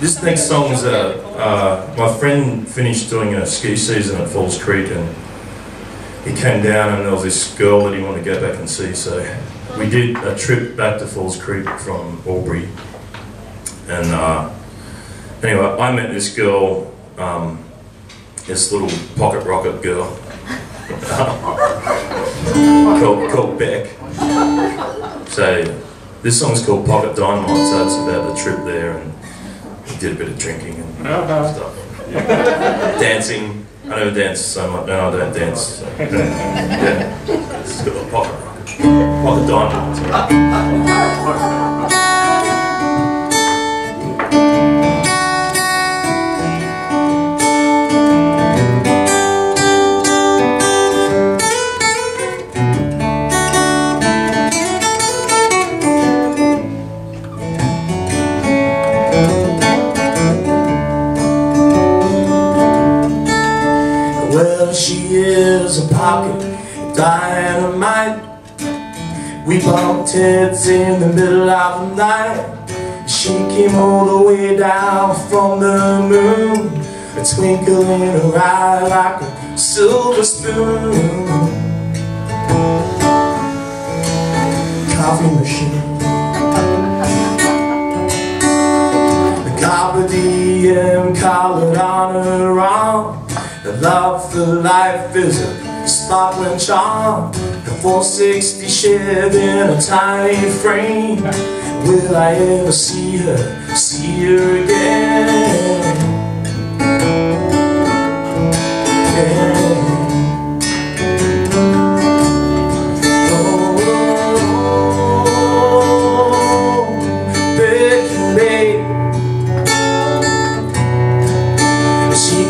This next song's uh, uh, my friend finished doing a ski season at Falls Creek and he came down and there was this girl that he wanted to go back and see so we did a trip back to Falls Creek from Albury. And uh, anyway I met this girl um, this little pocket rocket girl called, called Beck. So this song's called Pocket Dynamite so it's about the trip there and did a bit of drinking and Uh-huh. stuff. Dancing. I never danced so much. No, I don't dance. So. yeah. It's got a pocket rocket. Pocket diamond. She is a pocket dynamite. We bumped heads in the middle of the night. She came all the way down from the moon, a twinkle in her eye like a silver spoon. Coffee machine. The Carpe diem collared on her arm. The love for life is a sparkling charm. The 460 Chevy in a tiny frame. Will I ever see her, see her again?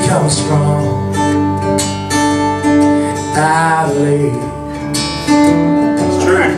Comes from Adelaide. It's true.